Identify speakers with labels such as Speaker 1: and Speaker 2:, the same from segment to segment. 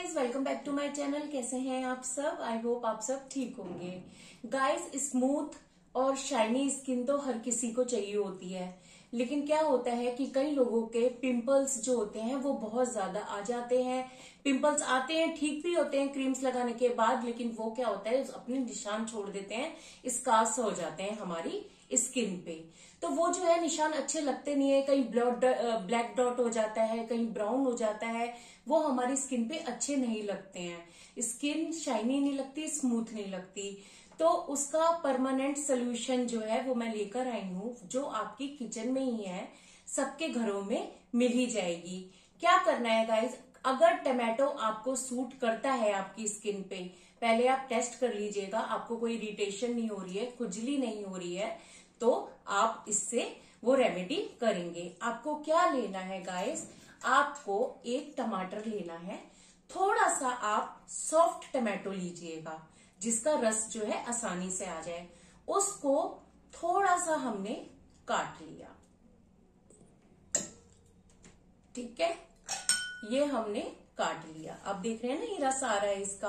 Speaker 1: Guys welcome back to my channel कैसे हैं आप सब? आई होप आप सब ठीक होंगे। गाइस स्मूथ और शाइनी स्किन तो हर किसी को चाहिए होती है। लेकिन क्या होता है कि कई लोगों के पिंपल्स जो होते हैं, वो बहुत ज़्यादा आ जाते हैं। पिंपल्स आते हैं, ठीक भी होते हैं क्रीम्स लगाने के बाद, लेकिन वो क्या होता है, अपने निशान छोड़ देते हैं स्कार्स हो जाते हैं हमारी स्किन पे। तो वो जो है, निशान अच्छे लगते नहीं है, कहीं ब्लड, ब्लैक डॉट हो जाता है, कहीं ब्राउन हो जाता है, वो हमारी स्किन पे अच्छे नहीं लगते हैं। स्किन शाइनी नहीं लगती, स्मूथ नहीं लगती। तो उसका परमानेंट सोल्यूशन जो है, वो मैं लेकर आई हूँ, जो आपकी किचन में ही है, सबके घरों में मिल ही जाएगी। क्या करना है गाइज़ अगर टमाटो आपको सूट करता है आपकी स्किन पे, पहले आप टेस्ट कर लीजिएगा, आपको कोई इरिटेशन नहीं हो रही है, खुजली नहीं हो रही है तो आप इससे वो रेमेडी करेंगे। आपको क्या लेना है गाइस आपको एक टमाटर लेना है। थोड़ा सा आप सॉफ्ट टमाटो लीजिएगा, जिसका रस जो है आसानी से आ जाए। उसको थोड़ा सा हमने काट लिया। ठीक है? ये हमने काट लिया। अब देख रहे हैं ना, ये रस आ रहा है इसका।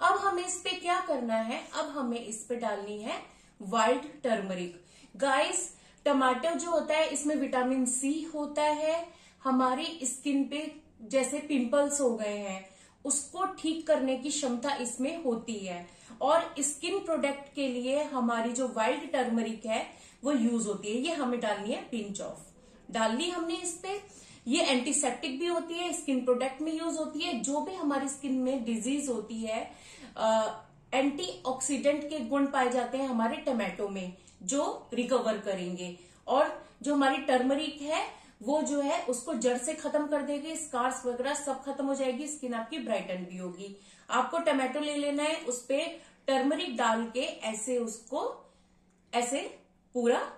Speaker 1: अब हमें इस पे क्या करना है? अब हमें इस पे डालनी है वाइट टर्मरिक गाइस टमाटर जो होता है, इसमें विटामिन सी होता है। हमारी स्किन पे जैसे पिंपल्स हो गए हैं, उसको ठीक करने की क्षमता इसमें होती है। और स्किन प्रोडक्ट के लिए हमारी जो वाइल्ड टर्मरिक है, वो यूज़ होती है। ये हमें डालनी है पिंच ऑफ़ डालनी हमने इस पे। ये एंटीसेप्टिक भी होती है स्किन प्रोडक्ट में यूज़ होती है। जो भी हमारी स्किन में डिज़ीज़ होती है एंटीऑक्सीडेंट के गुण पाए जाते हैं हमारे टमेटो में, जो रिकवर करेंगे। और जो हमारी टर्मरिक है, वो जो है, उसको जड़ से खत्म कर देगी स्कार्स वगैरह सब खत्म हो जाएगी स्किन आपकी ब्राइटन भी होगी। आपको टमाटो ले लेना है, उस पर टर्मरिक डाल के ऐसे उसको, ऐसे पूरा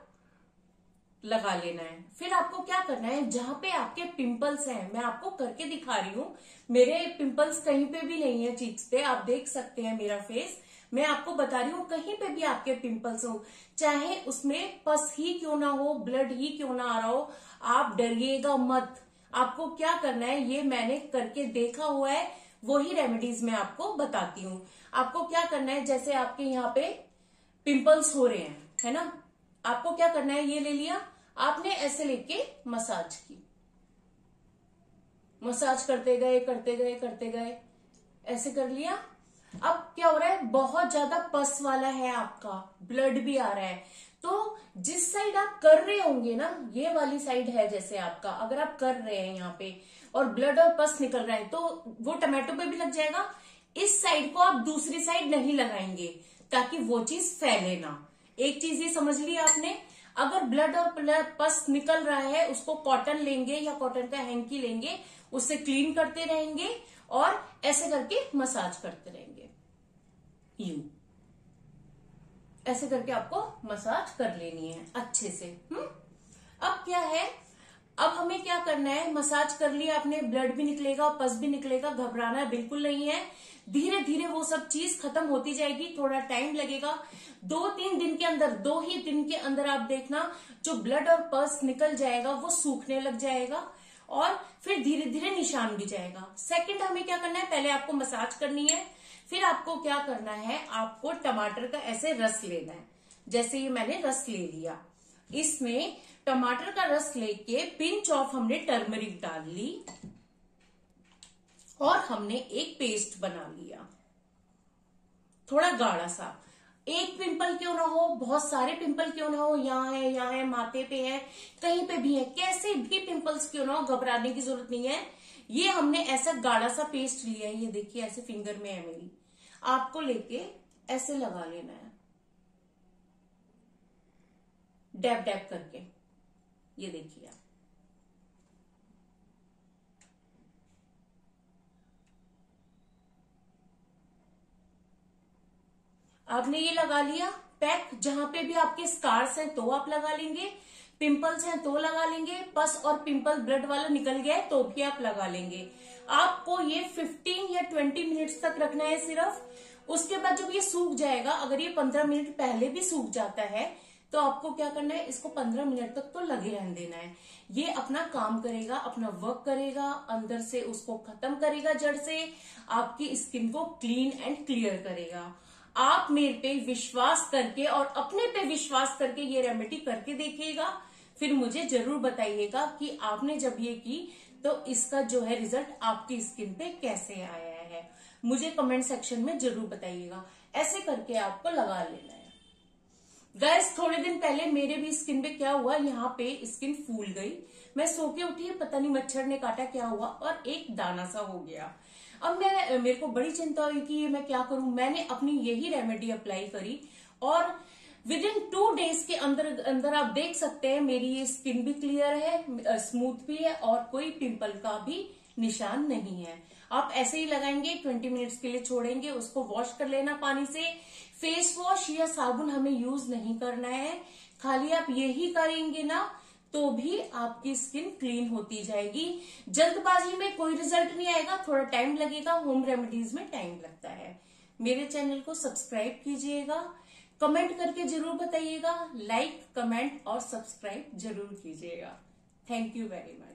Speaker 1: लगा लेना है। फिर आपको क्या करना है, जहाँ पे आपके पिंपल्स हैं, मैं आपको करके दिखा रही हूँ। मेरे पिंपल्स कहीं पे भी नहीं है चीक्स पे, आप देख सकते हैं मेरा फेस मैं आपको बता रही हूँ, कहीं पे भी आपके पिंपल्स हो, चाहे उसमें पस ही क्यों ना हो ब्लड ही क्यों ना आ रहा हो, आप डरिएगा मत। आपको क्या करना है, ये मैंने करके देखा हुआ है, वही रेमेडीज मैं आपको बताती हूँ। आपको क्या करना है, जैसे आपके यहाँ पे पिंपल्स हो रहे हैं, है ना? आपको क्या करना है? ये ले लिया। आपने ऐसे लेके मसाज की। मसाज करते गए करते गए करते गए। ऐसे कर लिया। अब क्या हो रहा है? बहुत ज़्यादा पस वाला है आपका। ब्लड भी आ रहा है। तो जिस साइड आप कर रहे होंगे ना, ये वाली साइड है जैसे आपका। अगर आप कर रहे हैं यहाँ पे और ब्लड और पस निकल रहा है तो वो टमाटो पे भी लग जाएगा। इस साइड को आप दूसरी साइड नहीं लगाएँगे, ताकि वो चीज़ फैले ना। एक चीज़ ये समझ ली आपने? अगर ब्लड और पस निकल रहा है, उसको कॉटन लेंगे या कॉटन का हैंकी लेंगे, उससे क्लीन करते रहेंगे और ऐसे करके मसाज करते रहेंगे। यू ऐसे करके आपको मसाज कर लेनी है, अच्छे से। हम्म? अब क्या है? अब हमें क्या करना है? मसाज कर लिया आपने ब्लड भी निकलेगा पस भी निकलेगा, घबराना बिल्कुल नहीं है। धीरे धीरे वो सब चीज़ खत्म होती जाएगी, थोड़ा टाइम लगेगा। दो तीन दिन के अंदर, दो ही दिन के अंदर आप देखना, जो ब्लड और पस निकल जाएगा, वो सूखने लग जाएगा और फिर धीरे धीरे निशान भी जाएगा। सेकंड हमें क्या करना है? पहले आपको मसाज करनी है, फिर आपको क्या करना है? आपको टमाटर का ऐसे रस लेना है, जैसे ये मैंने रस ले लिया। इसमें टमाटर का रस लेके पिंच ऑफ़ हमने टर्मरिक डाल ली और हमने एक पेस्ट बना लिया। थोड़ा गाढ़ा सा। एक पिंपल क्यों ना हो? बहुत सारे पिंपल क्यों ना हो? यहाँ है यहाँ है, माथे पे है, कहीं पे भी है। कैसे भी पिंपल्स क्यों ना हो? घबराने की ज़रूरत नहीं है। ये हमने ऐसा गाढ़ा सा पेस्ट लिया है। ये देखिए, ऐसे फिंगर में है मेरी। आपको लेके ऐसे लगा लेना है। डैप डैप करके। ये देखिए आप। आपने ये लगा लिया, पैक, जहाँ पे भी आपके स्कार्स हैं तो आप लगा लेंगे पिंपल्स हैं तो लगा लेंगे पस और पिंपल ब्लड वाला निकल गया है तो भी आप लगा लेंगे। आपको ये 15 या 20 मिनट्स तक रखना है सिर्फ़। उसके बाद जब ये सूख जाएगा, अगर ये 15 मिनट पहले भी सूख जाता है तो आपको क्या करना है? इसको 15 मिनट तक तो लगे रहने देना है। ये अपना काम करेगा, अपना वर्क करेगा, अंदर से उसको खत्म करेगा जड़ से, आपकी स्किन को क्लीन एंड क्लियर करेगा। आप मेरे पे विश्वास करके और अपने पे विश्वास करके ये रेमेडी करके देखिएगा। फिर मुझे ज़रूर बताइएगा कि आपने जब ये की तो इसका जो है रिज़ल्ट आपकी स्किन पे कैसे आया है। मुझे कमेंट सेक्शन में ज़रूर बताइएगा। ऐसे करके आपको लगा लेना है। गैस, थोड़े दिन पहले मेरे भी स्किन पे क्या हुआ, यहाँ पे स्किन फूल गई। मैं सो के उठी है पता नहीं मच्छर ने काटा क्या हुआ, और एक दाना सा हो गया। अब मैं, मेरे को बड़ी चिंता हुई कि मैं क्या करूँ? मैंने अपनी यही रेमेडी अप्लाई करी, और विद इन टू डेज़ के अंदर अंदर आप देख सकते हैं, मेरी ये स्किन भी क्लियर है स्मूथ भी है, और कोई पिंपल का भी निशान नहीं है। आप ऐसे ही लगाएँगे 20 मिनट्स के लिए छोड़ेंगे, उसको वॉश कर लेना पानी से। फेस वॉश या साबुन हमें यूज़ नहीं करना है। खाली आप यही करेंगे ना तो भी आपकी स्किन क्लीन होती जाएगी। जल्दबाजी में कोई रिज़ल्ट नहीं आएगा, थोड़ा टाइम लगेगा होम रेमेडीज में टाइम लगता है। मेरे चैनल को सब्सक्राइब कीजिएगा। कमेंट करके ज़रूर बताइएगा। लाइक कमेंट और सब्सक्राइब ज़रूर कीजिएगा। Thank you very much